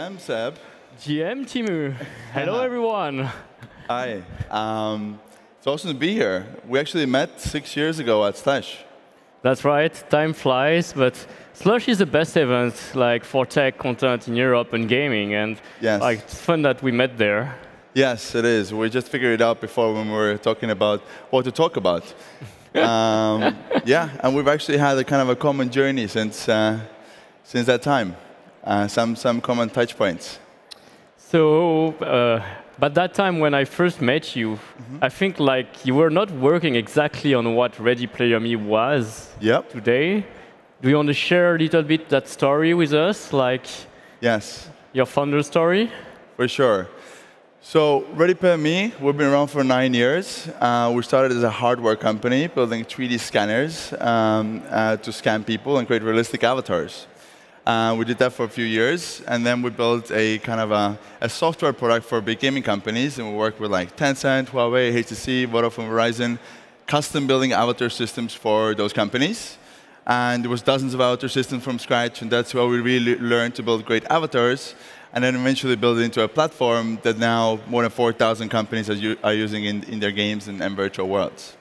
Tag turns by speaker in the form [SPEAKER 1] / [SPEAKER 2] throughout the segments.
[SPEAKER 1] GM Seb.
[SPEAKER 2] GM Timmu. Hello, everyone.
[SPEAKER 1] Hi. Um, it's awesome to be here. We actually met six years ago at Slush.
[SPEAKER 2] That's right. Time flies, but Slush is the best event like for tech content in Europe and gaming, and
[SPEAKER 1] Yes.
[SPEAKER 2] like it's fun that we met there.
[SPEAKER 1] Yes, it is. We just figured it out before when we were talking about what to talk about. um, yeah, and we've actually had a kind of a common journey since uh, since that time. Uh, some some common touch points.
[SPEAKER 2] So, uh, but that time when I first met you, I think like you were not working exactly on what Ready Player Me was
[SPEAKER 1] Yep.
[SPEAKER 2] today. Do you want to share a little bit that story with us, like
[SPEAKER 1] Yes.
[SPEAKER 2] your founder story?
[SPEAKER 1] For sure. So Ready Player Me, we've been around for nine years. Uh, we started as a hardware company building 3D scanners um, uh, to scan people and create realistic avatars. Uh, we did that for a few years, and then we built a kind of a, a software product for big gaming companies, and we worked with like Tencent, Huawei, HTC, Vodafone, Verizon, custom building avatar systems for those companies. And there was dozens of avatar systems from scratch, and that's where we really learned to build great avatars and then eventually build it into a platform that now more than 4,000 companies are, are using in, in their games and, and virtual worlds.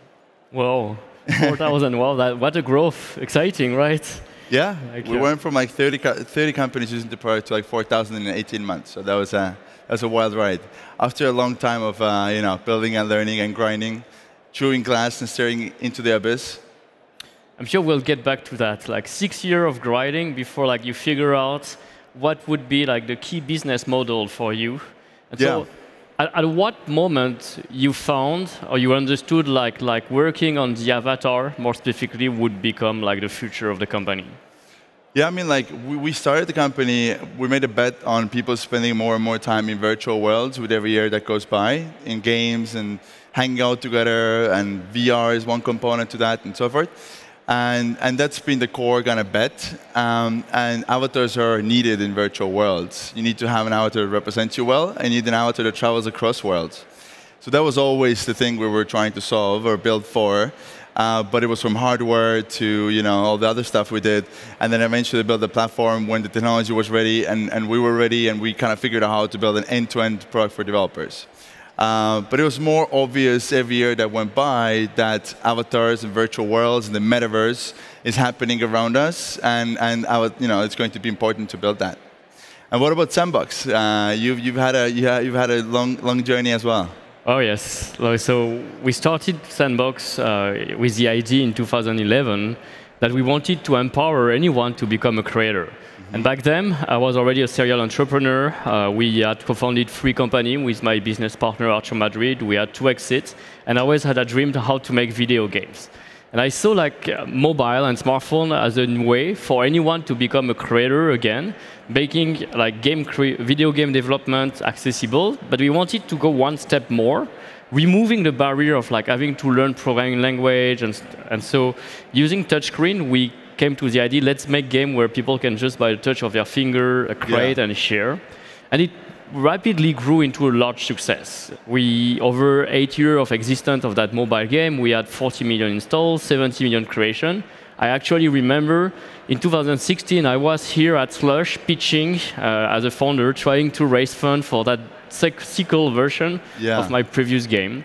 [SPEAKER 2] Whoa, 4,000, wow, that, what a growth. Exciting, right?
[SPEAKER 1] Yeah,
[SPEAKER 2] Like,
[SPEAKER 1] we
[SPEAKER 2] uh,
[SPEAKER 1] went from like 30, 30 companies using the product to like 4,000 in 18 months. So that was a, that was a wild ride. After a long time of uh, you know, building and learning and grinding, chewing glass and staring into the abyss,
[SPEAKER 2] I'm sure we'll get back to that. Like six years of grinding before like you figure out what would be like the key business model for you. And so at, at what moment you found or you understood like like working on the avatar more specifically would become like the future of the company?
[SPEAKER 1] Yeah, I mean, like we, we started the company. We made a bet on people spending more and more time in virtual worlds with every year that goes by, in games and hanging out together. And VR is one component to that, and so forth. And and that's been the core kind of bet. Um, and avatars are needed in virtual worlds. You need to have an avatar that represents you well, and you need an avatar that travels across worlds. So that was always the thing we were trying to solve or build for. Uh, but it was from hardware to you know all the other stuff we did, and then eventually build the platform when the technology was ready and, and we were ready, and we kind of figured out how to build an end-to-end product for developers. Uh, but it was more obvious every year that went by that avatars and virtual worlds and the metaverse is happening around us, and and our, you know it's going to be important to build that. And what about Sandbox? Uh, you've you've had a you ha- you've had a long long journey as well.
[SPEAKER 2] Oh yes. So we started Sandbox uh, with the idea in 2011 that we wanted to empower anyone to become a creator. And back then, I was already a serial entrepreneur. Uh, we had co-founded three companies with my business partner Arthur Madrid. We had two exits, and I always had a dream how to make video games. And I saw like uh, mobile and smartphone as a way for anyone to become a creator again, making like game video game development accessible. But we wanted to go one step more, removing the barrier of like having to learn programming language and, and so using touchscreen, we came to the idea let's make game where people can just by the touch of their finger uh, create
[SPEAKER 1] Yeah.
[SPEAKER 2] and share. And it rapidly grew into a large success. We, over eight years of existence of that mobile game, we had 40 million installs, 70 million creation. I actually remember in 2016, I was here at Slush pitching uh, as a founder, trying to raise funds for that sequel version
[SPEAKER 1] Yeah.
[SPEAKER 2] of my previous game.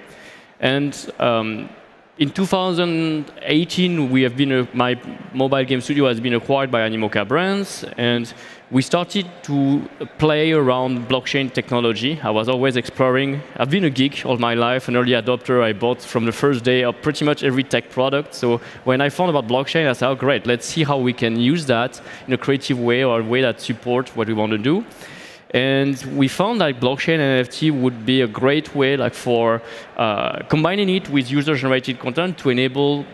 [SPEAKER 2] And um, in 2018, we have been a, my mobile game studio has been acquired by Animoca Brands, and we started to play around blockchain technology. I was always exploring. I've been a geek all my life, an early adopter. I bought from the first day of pretty much every tech product. So when I found about blockchain, I said, "Oh, great! Let's see how we can use that in a creative way or a way that supports what we want to do." And we found that blockchain and NFT would be a great way, like for uh, combining it with user-generated content to enable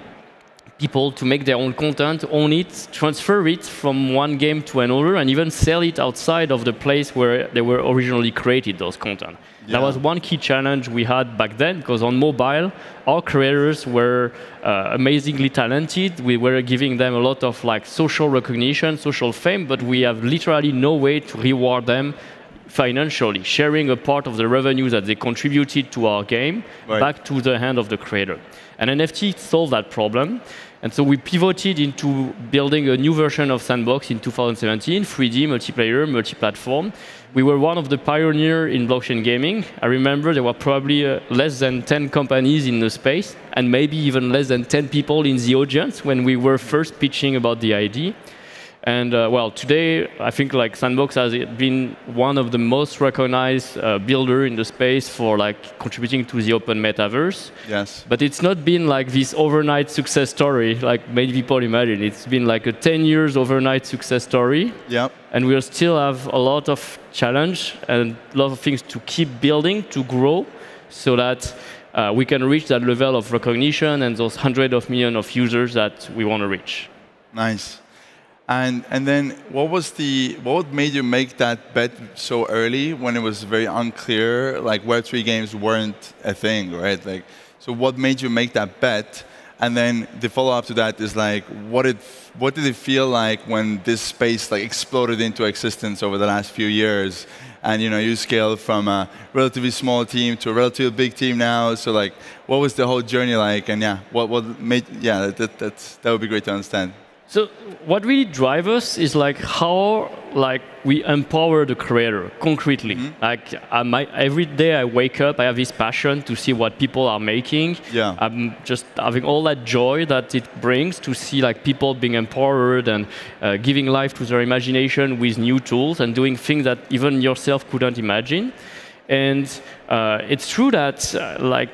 [SPEAKER 2] people to make their own content, own it, transfer it from one game to another, and even sell it outside of the place where they were originally created, those content. That was one key challenge we had back then, because on mobile, our creators were uh, amazingly talented. We were giving them a lot of like social recognition, social fame, but we have literally no way to reward them financially, sharing a part of the revenue that they contributed to our game
[SPEAKER 1] Right.
[SPEAKER 2] back to the hand of the creator. And NFT solved that problem. And so we pivoted into building a new version of Sandbox in 2017, 3D, multiplayer, multi-platform. We were one of the pioneers in blockchain gaming. I remember there were probably uh, less than 10 companies in the space, and maybe even less than 10 people in the audience when we were first pitching about the idea. And uh, well, today I think like Sandbox has been one of the most recognized uh, builder in the space for like contributing to the open metaverse.
[SPEAKER 1] Yes.
[SPEAKER 2] But it's not been like this overnight success story like many people imagine. It's been like a 10 years overnight success story.
[SPEAKER 1] Yep.
[SPEAKER 2] And we still have a lot of challenge and a lot of things to keep building to grow so that uh, we can reach that level of recognition and those hundreds of millions of users that we want to reach.
[SPEAKER 1] Nice. And and then what was the what made you make that bet so early when it was very unclear like Web3 games weren't a thing, right? Like so what made you make that bet? And then the follow up to that is like what did what did it feel like when this space like exploded into existence over the last few years? And you know, you scaled from a relatively small team to a relatively big team now. So like what was the whole journey like? And yeah, what what made yeah, that that's that would be great to understand.
[SPEAKER 2] So what really drives us is like how like we empower the creator concretely.
[SPEAKER 1] Mm-hmm.
[SPEAKER 2] Like I might, every day I wake up, I have this passion to see what people are making.
[SPEAKER 1] Yeah.
[SPEAKER 2] I'm just having all that joy that it brings to see like people being empowered and uh, giving life to their imagination with new tools and doing things that even yourself couldn't imagine. And uh, it's true that uh, like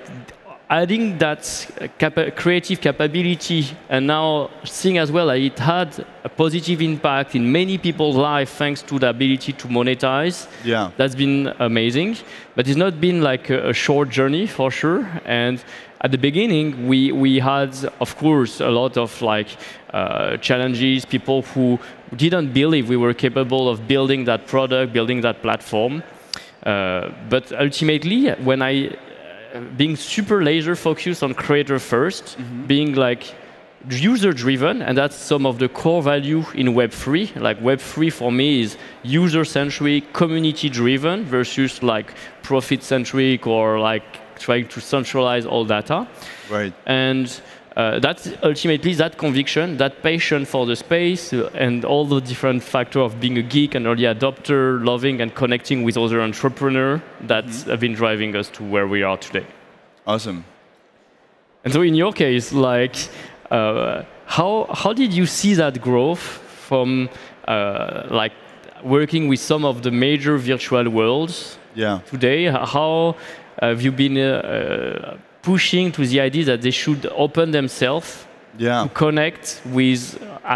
[SPEAKER 2] adding that capa creative capability and now seeing as well that it had a positive impact in many people's lives thanks to the ability to monetize.
[SPEAKER 1] Yeah.
[SPEAKER 2] That's been amazing. But it's not been like a, a short journey for sure. And at the beginning, we, we had, of course, a lot of like uh, challenges, people who didn't believe we were capable of building that product, building that platform. Uh, but ultimately, when I being super laser focused on creator 1st
[SPEAKER 1] Mm-hmm.
[SPEAKER 2] being like user driven, and that's some of the core value in Web3. Like Web3 for me is user centric, community driven versus like profit centric or like trying to centralize all data.
[SPEAKER 1] Right.
[SPEAKER 2] And uh, that's ultimately that conviction, that passion for the space, uh, and all the different factor of being a geek and early adopter, loving and connecting with other entrepreneurs that have been driving us to where we are today.
[SPEAKER 1] Awesome.
[SPEAKER 2] And so, in your case, like, uh, how how did you see that growth from uh, like working with some of the major virtual worlds
[SPEAKER 1] Yeah.
[SPEAKER 2] today? How have you been uh, uh, pushing to the idea that they should open themselves
[SPEAKER 1] Yeah.
[SPEAKER 2] to connect with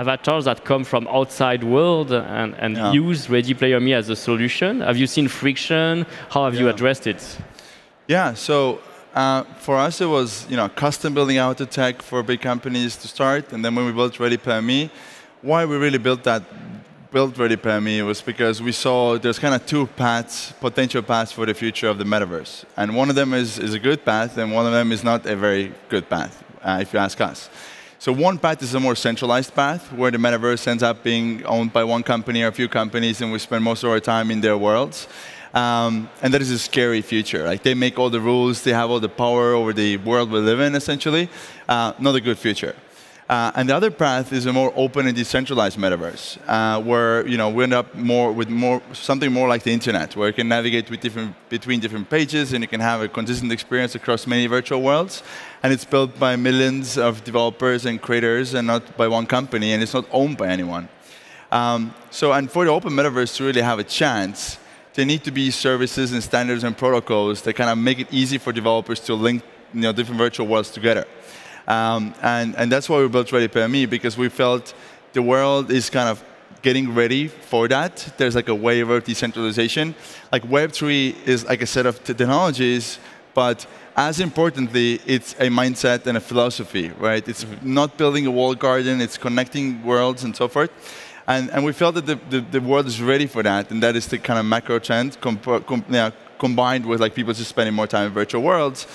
[SPEAKER 2] avatars that come from outside world and, and
[SPEAKER 1] Yeah.
[SPEAKER 2] use Ready Player Me as a solution? Have you seen friction? How have you addressed it?
[SPEAKER 1] Yeah. So uh, for us, it was you know custom building out the tech for big companies to start, and then when we built Ready Player Me, why we really built that built Ready Player Me was because we saw there's kind of two paths, potential paths for the future of the metaverse, and one of them is is a good path, and one of them is not a very good path, uh, if you ask us. So one path is a more centralized path where the metaverse ends up being owned by one company or a few companies, and we spend most of our time in their worlds. Um, and that is a scary future. Like they make all the rules, they have all the power over the world we live in, essentially. Uh, not a good future. Uh, and the other path is a more open and decentralized metaverse, uh, where you know we end up more with more something more like the internet, where you can navigate different, between different pages and you can have a consistent experience across many virtual worlds. And it's built by millions of developers and creators, and not by one company, and it's not owned by anyone. Um, so, and for the open metaverse to really have a chance, there need to be services and standards and protocols that kind of make it easy for developers to link you know, different virtual worlds together. Um, and, and that's why we built Ready Me, because we felt the world is kind of getting ready for that. There's like a wave of decentralization. Like Web3 is like a set of technologies, but as importantly, it's a mindset and a philosophy, right? It's not building a walled garden, it's connecting worlds and so forth. And, and we felt that the, the, the world is ready for that, and that is the kind of macro trend comp com yeah, combined with like people just spending more time in virtual worlds.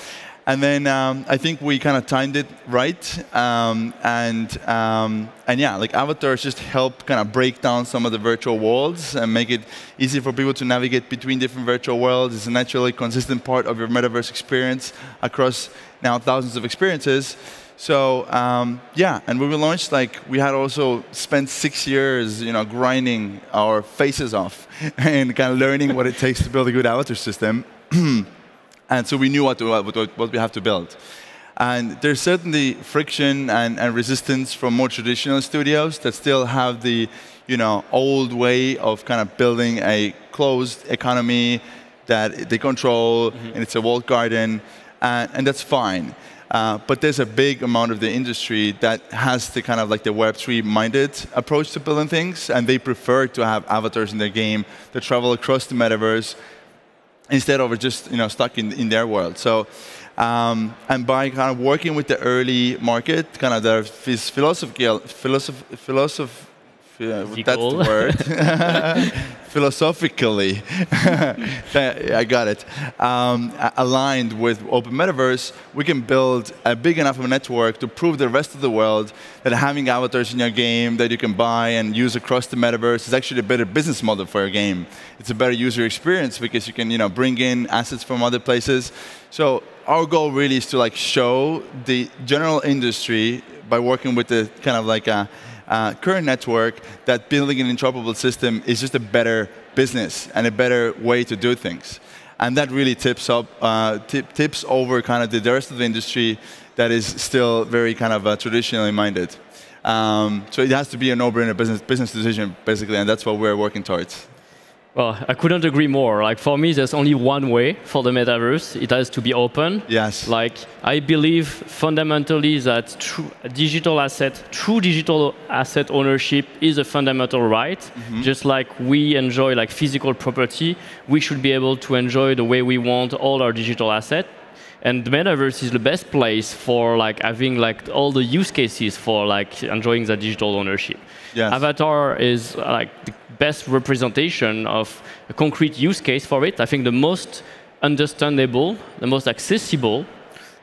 [SPEAKER 1] And then um, I think we kind of timed it right, um, and um, and yeah, like avatars just help kind of break down some of the virtual worlds and make it easy for people to navigate between different virtual worlds. It's a naturally consistent part of your metaverse experience across now thousands of experiences. So um, yeah, and when we launched, like we had also spent six years, you know, grinding our faces off and kind of learning what it takes to build a good avatar system. and so we knew what, what, what we have to build. And there's certainly friction and, and, resistance from more traditional studios that still have the you know, old way of kind of building a closed economy that they control, mm -hmm. and it's a walled garden, and, and that's fine. Uh, but there's a big amount of the industry that has the kind of like the Web3 minded approach to building things, and they prefer to have avatars in their game that travel across the metaverse instead of just you know stuck in, in their world. So, um, and by kind of working with the early market, kind of the philosophical, philosoph, philosoph, that's the word. Philosophically, I got it. Um, aligned with Open Metaverse, we can build a big enough of a network to prove the rest of the world that having avatars in your game that you can buy and use across the metaverse is actually a better business model for your game. It's a better user experience because you can, you know, bring in assets from other places. So our goal really is to like show the general industry by working with the kind of like a uh, current network that building an interoperable system is just a better business and a better way to do things. And that really tips up, uh, tip, tips over kind of the rest of the industry that is still very kind of uh, traditionally minded. Um, so it has to be a no-brainer business, business decision, basically, and that's what we're working towards.
[SPEAKER 2] Well, I couldn't agree more. Like for me, there's only one way for the metaverse. It has to be open.
[SPEAKER 1] Yes.
[SPEAKER 2] Like I believe fundamentally that true digital asset, true digital asset ownership is a fundamental right. Mm -hmm. Just like we enjoy like physical property, we should be able to enjoy the way we want all our digital asset. And the metaverse is the best place for like having like all the use cases for like enjoying that digital ownership. Yes. Avatar is like the best representation of a concrete use case for it. I think the most understandable, the most accessible,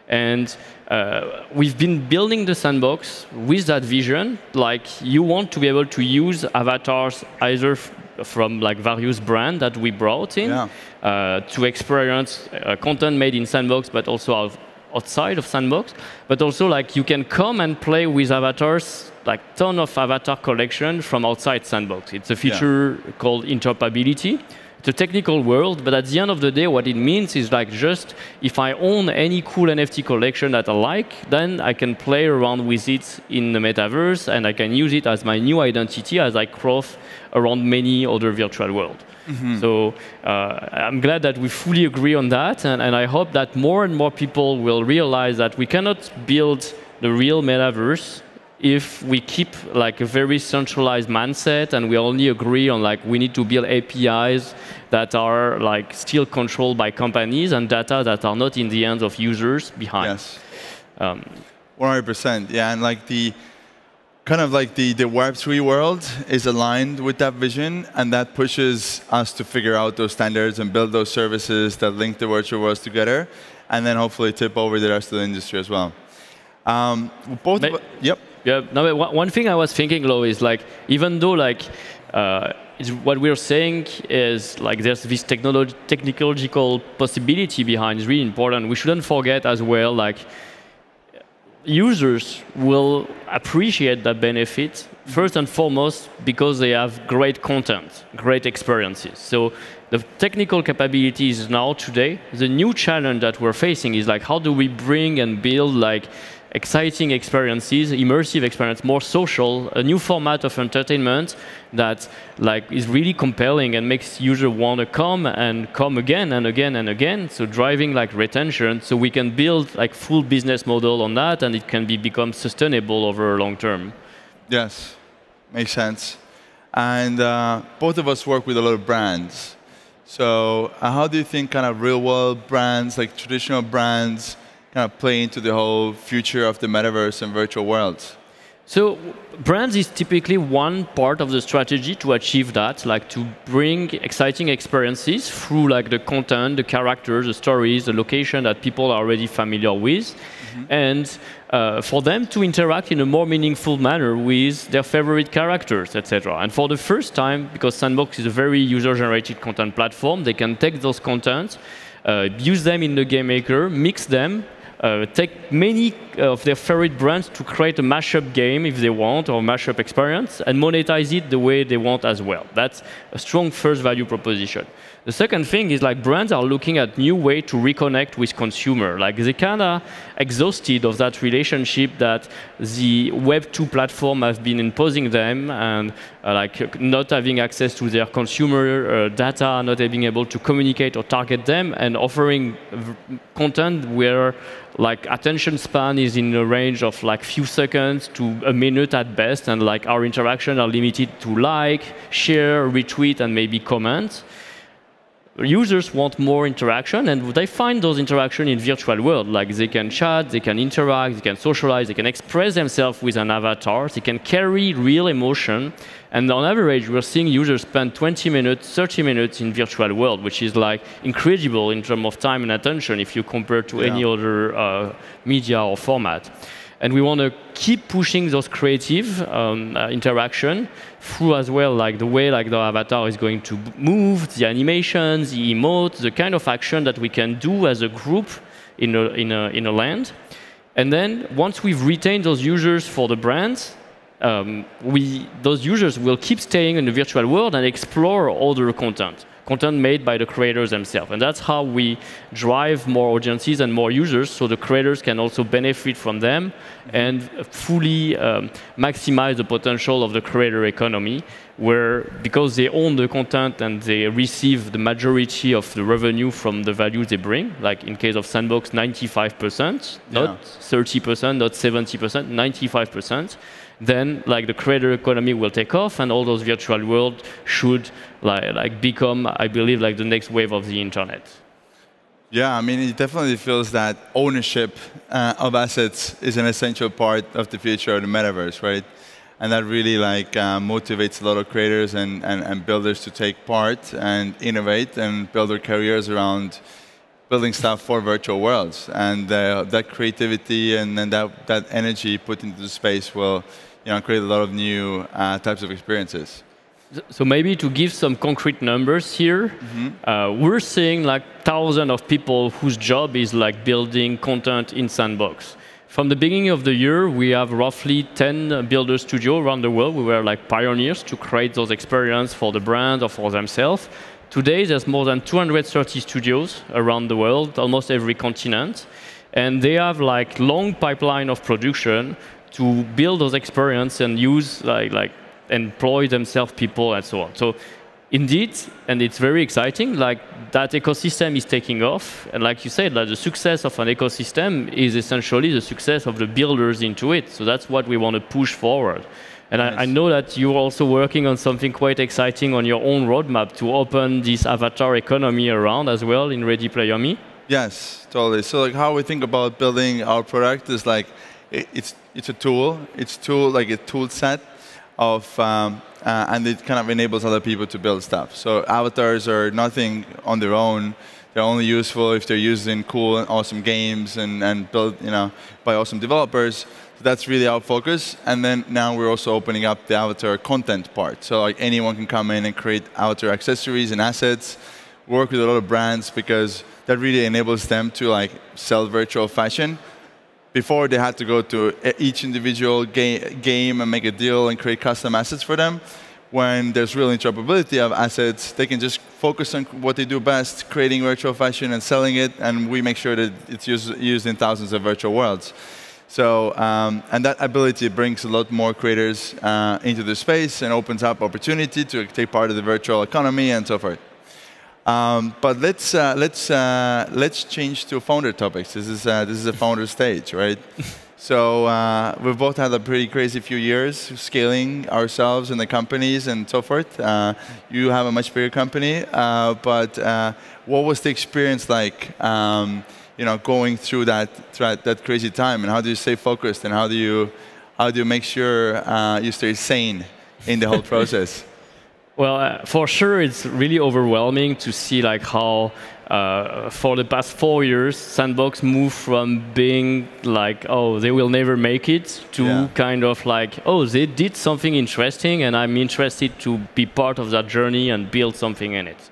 [SPEAKER 2] and uh, we've been building the sandbox with that vision. Like you want to be able to use avatars either from like various brands that we brought in yeah. uh, to experience uh, content made in sandbox, but also outside of sandbox. But also like you can come and play with avatars like ton of avatar collection from outside Sandbox. It's a feature yeah. called interoperability. A technical world, but at the end of the day, what it means is like just if I own any cool NFT collection that I like, then I can play around with it in the metaverse, and I can use it as my new identity as I cross around many other virtual worlds. Mm -hmm. So uh, I'm glad that we fully agree on that, and, and I hope that more and more people will realize that we cannot build the real metaverse if we keep like a very centralized mindset and we only agree on like we need to build APIs that are like still controlled by companies and data that are not in the hands of users behind.
[SPEAKER 1] Yes. Um, 100%. Yeah, and like the kind of like the, the Web3 world is aligned with that vision, and that pushes us to figure out those standards and build those services that link the virtual worlds together, and then hopefully tip over the rest of the industry as well. Um, both.
[SPEAKER 2] Yep. Yeah. No, one thing I was thinking, though, is like even though like uh, what we're saying is like there's this technolog technological possibility behind is really important. We shouldn't forget as well like users will appreciate that benefit first and foremost because they have great content, great experiences. So the technical capabilities now today, the new challenge that we're facing is like how do we bring and build like exciting experiences, immersive experience, more social, a new format of entertainment that like is really compelling and makes user want to come and come again and again and again. So driving like retention, so we can build like full business model on that, and it can be become sustainable over long term.
[SPEAKER 1] Yes, makes sense. And uh, both of us work with a lot of brands. So uh, how do you think kind of real world brands, like traditional brands, kind of play into the whole future of the metaverse and virtual worlds?
[SPEAKER 2] So brands is typically one part of the strategy to achieve that, like to bring exciting experiences through like the content, the characters, the stories, the location that people are already familiar with, mm -hmm. and uh, for them to interact in a more meaningful manner with their favorite characters, etc. And for the first time, because Sandbox is a very user-generated content platform, they can take those contents, uh, use them in the game maker, mix them, uh, take many of their favorite brands to create a mashup game if they want, or mashup experience, and monetize it the way they want as well. That's a strong first value proposition. The second thing is like brands are looking at new way to reconnect with consumer. Like they kind of exhausted of that relationship that the Web 2 platform have been imposing them and uh, like not having access to their consumer uh, data, not being able to communicate or target them, and offering content where like attention span is in a range of like few seconds to a minute at best, and like our interaction are limited to like, share, retweet, and maybe comment users want more interaction, and they find those interaction in virtual world. Like they can chat, they can interact, they can socialize, they can express themselves with an avatar, they can carry real emotion. And on average, we're seeing users spend 20 minutes, 30 minutes in virtual world, which is like incredible in terms of time and attention if you compare to yeah. any other uh, media or format. And we want to keep pushing those creative um, uh, interaction through as well, like the way like the avatar is going to move, the animations, the emotes, the kind of action that we can do as a group in a, in a, in a land. And then once we've retained those users for the brands, um, we, those users will keep staying in the virtual world and explore other content content made by the creators themselves. And that's how we drive more audiences and more users so the creators can also benefit from them and fully um, maximize the potential of the creator economy where because they own the content and they receive the majority of the revenue from the value they bring, like in case of Sandbox, 95%, yeah. not 30%, not 70%, 95%, then like the creator economy will take off and all those virtual worlds should like, like become, I believe, like the next wave of the internet.
[SPEAKER 1] Yeah, I mean, it definitely feels that ownership uh, of assets is an essential part of the future of the metaverse, right? And that really like uh, motivates a lot of creators and, and, and builders to take part and innovate and build their careers around building stuff for virtual worlds. And uh, that creativity and, and that, that energy put into the space will you know, create a lot of new uh, types of experiences.
[SPEAKER 2] So maybe to give some concrete numbers here, mm -hmm. uh, we're seeing like thousands of people whose job is like building content in Sandbox. From the beginning of the year, we have roughly 10 builder studios around the world. We were like pioneers to create those experiences for the brand or for themselves. Today, there's more than 230 studios around the world, almost every continent. And they have like long pipeline of production to build those experience and use like, like employ themselves people and so on. So indeed, and it's very exciting, like that ecosystem is taking off. And like you said, like the success of an ecosystem is essentially the success of the builders into it. So that's what we want to push forward. And. I, I, know that you're also working on something quite exciting on your own roadmap to open this avatar economy around as well in Ready Player Me.
[SPEAKER 1] Yes, totally. So like how we think about building our product is like it's it's a tool. It's tool like a tool set of um, uh, and it kind of enables other people to build stuff. So avatars are nothing on their own. They're only useful if they're used in cool and awesome games and, and built you know by awesome developers. So that's really our focus. And then now we're also opening up the avatar content part. So like anyone can come in and create avatar accessories and assets, work with a lot of brands because that really enables them to like sell virtual fashion before they had to go to each individual ga game and make a deal and create custom assets for them. When there's real interoperability of assets, they can just focus on what they do best, creating virtual fashion and selling it, and we make sure that it's used, used in thousands of virtual worlds. So, um, and that ability brings a lot more creators uh, into the space and opens up opportunity to take part of the virtual economy and so forth. Um, but let's uh, let's uh, let's change to founder topics. This is uh, this is a founder stage, right? so uh, we've both had a pretty crazy few years scaling ourselves and the companies and so forth. Uh, you have a much bigger company, uh, but what was the experience like? Um, you know, going through that, that that crazy time, and how do you stay focused, and how do you how do you make sure uh, you stay sane in the whole process?
[SPEAKER 2] Well, uh, for sure, it's really overwhelming to see like how uh, for the past four years, Sandbox moved from being like, oh, they will never make it, to yeah. kind of like, oh, they did something interesting, and I'm interested to be part of that journey and build something in it.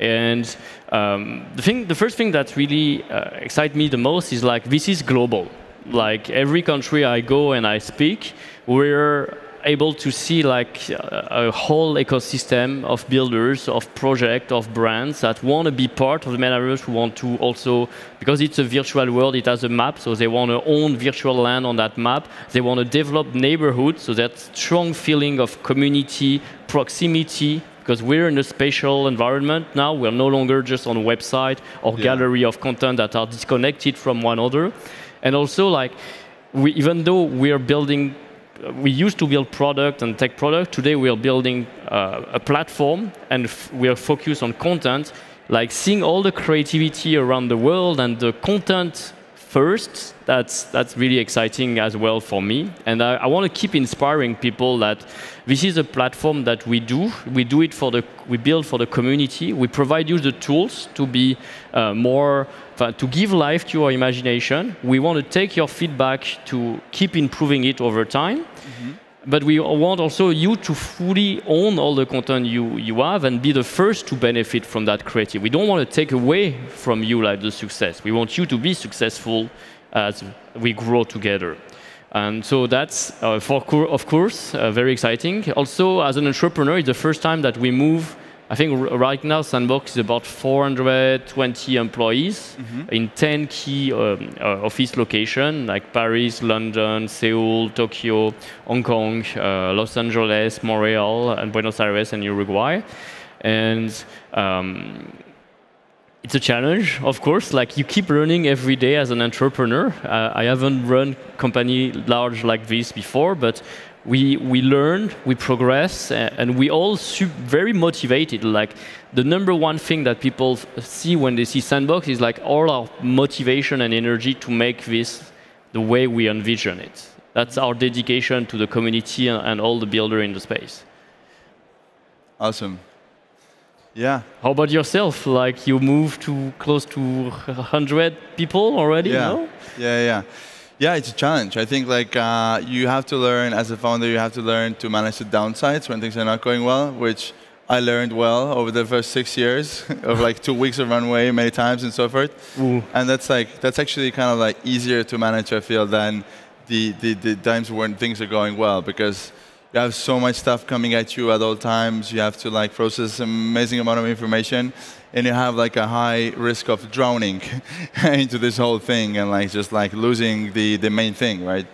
[SPEAKER 2] And um, the thing, the first thing that really uh, excites me the most is like this is global. Like every country I go and I speak, we're able to see like a, whole ecosystem of builders, of projects, of brands that want to be part of the metaverse, who want to also, because it's a virtual world, it has a map, so they want to own virtual land on that map. They want to develop neighborhoods, so that strong feeling of community, proximity, because we're in a spatial environment now. We're no longer just on a website or yeah. gallery of content that are disconnected from one another. And also, like, we, even though we are building we used to build product and tech product. Today we are building uh, a platform and we are focused on content, like seeing all the creativity around the world and the content first. That's that's really exciting as well for me. And I, I want to keep inspiring people that this is a platform that we do. We do it for the we build for the community. We provide you the tools to be uh, more to give life to your imagination. We want to take your feedback to keep improving it over time. Mm -hmm. But we want also you to fully own all the content you, you have and be the first to benefit from that creative. We don't want to take away from you like the success. We want you to be successful as we grow together. And so that's, uh, for, of course, uh, very exciting. Also, as an entrepreneur, it's the first time that we move I think right now Sandbox is about 420 employees mm -hmm. in 10 key um, uh, office locations like Paris, London, Seoul, Tokyo, Hong Kong, uh, Los Angeles, Montreal, and Buenos Aires and Uruguay. And um, it's a challenge, of course. Like you keep learning every day as an entrepreneur. Uh, I haven't run company large like this before, but we, we learn, we progress, and we all very motivated. Like the number one thing that people see when they see Sandbox is like all our motivation and energy to make this the way we envision it. That's our dedication to the community and, and all the builder in the space.
[SPEAKER 1] Awesome. Yeah.
[SPEAKER 2] How about yourself? Like you moved to close to 100 people already?
[SPEAKER 1] Yeah.
[SPEAKER 2] No?
[SPEAKER 1] Yeah, yeah. Yeah, it's a challenge. I think like uh, you have to learn as a founder, you have to learn to manage the downsides when things are not going well, which I learned well over the first six years of like two weeks of runway many times and so forth. Ooh. And that's like that's actually kind of like easier to manage, I feel, than the, the, the times when things are going well because you have so much stuff coming at you at all times. You have to like process an amazing amount of information and you have like a high risk of drowning into this whole thing and like just like losing the, the main thing, right?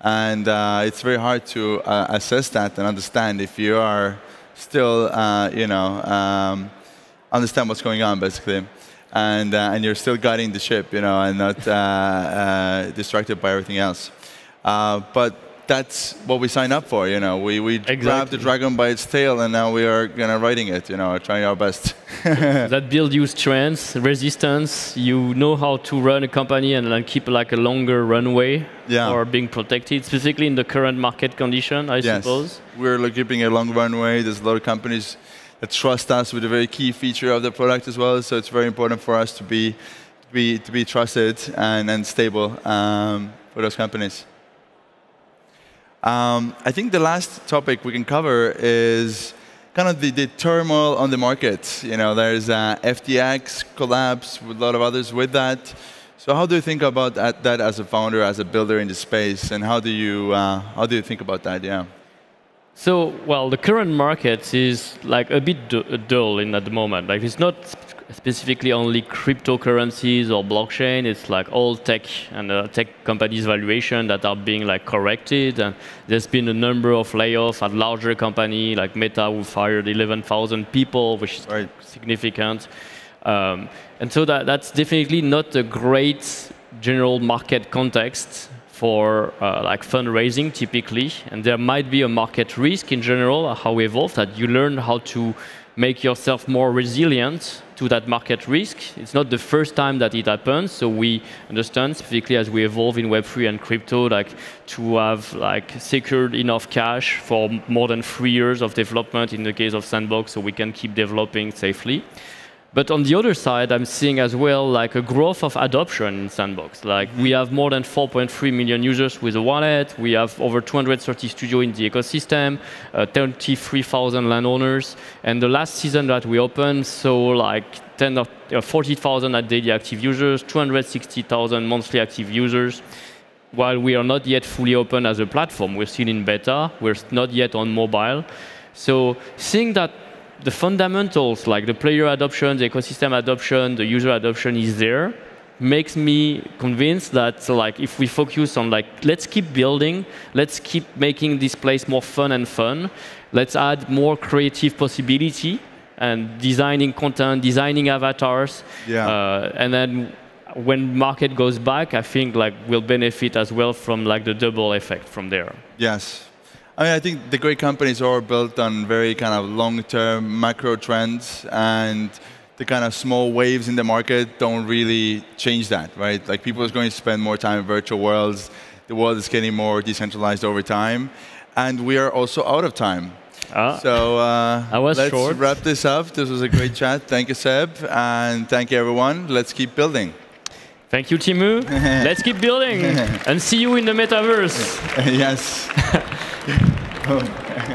[SPEAKER 1] And uh, it's very hard to uh, assess that and understand if you are still, uh, you know, um, understand what's going on basically. And, uh, and you're still guiding the ship, you know, and not uh, uh, distracted by everything else. but that's what we signed up for. You know, we we exactly. grabbed the dragon by its tail, and now we are gonna riding it. You know, trying our best.
[SPEAKER 2] that build you strength, resistance. You know how to run a company and then keep like a longer runway yeah. or being protected, specifically in the current market condition. I yes. suppose
[SPEAKER 1] we're like keeping a long runway. There's a lot of companies that trust us with a very key feature of the product as well. So it's very important for us to be to be to be trusted and and stable um, for those companies. Um, I think the last topic we can cover is kind of the, the turmoil on the market. You know, there's uh, FTX collapse with a lot of others with that. So how do you think about that, that as a founder, as a builder in the space, and how do you uh, how do you think about that? Yeah.
[SPEAKER 2] So well, the current market is like a bit dull in at the moment. Like it's not specifically only cryptocurrencies or blockchain. It's like all tech and uh, tech companies' valuation that are being like corrected. And there's been a number of layoffs at larger company like Meta, who fired 11,000 people, which is right. significant. Um, and so that, that's definitely not a great general market context for uh, like fundraising typically, and there might be a market risk in general, how we evolve, that you learn how to make yourself more resilient to that market risk. It's not the first time that it happens, so we understand, specifically as we evolve in Web3 and crypto, like to have like secured enough cash for more than three years of development in the case of Sandbox, so we can keep developing safely. But on the other side, I'm seeing as well like a growth of adoption in Sandbox. Like we have more than 4.3 million users with a wallet. We have over 230 studios in the ecosystem, uh, 33,000 landowners. And the last season that we opened saw like 10 of, uh, 40,000 daily active users, 260,000 monthly active users. While we are not yet fully open as a platform, we're still in beta. We're not yet on mobile. So seeing that the fundamentals, like the player adoption, the ecosystem adoption, the user adoption is there, makes me convinced that like if we focus on like let's keep building, let's keep making this place more fun and fun, let's add more creative possibility and designing content, designing avatars,
[SPEAKER 1] yeah.
[SPEAKER 2] Uh, and then when market goes back, I think like we'll benefit as well from like the double effect from there.
[SPEAKER 1] Yes, I mean, I think the great companies are built on very kind of long-term macro trends, and the kind of small waves in the market don't really change that, right? Like people are going to spend more time in virtual worlds. The world is getting more decentralized over time, and we are also out of time.
[SPEAKER 2] Uh,
[SPEAKER 1] so uh,
[SPEAKER 2] I was
[SPEAKER 1] let's
[SPEAKER 2] short.
[SPEAKER 1] wrap this up. This was a great chat. Thank you, Seb, and thank you, everyone. Let's keep building.
[SPEAKER 2] Thank you, Timmu. Let's keep building and see you in the metaverse.
[SPEAKER 1] yes. Boom.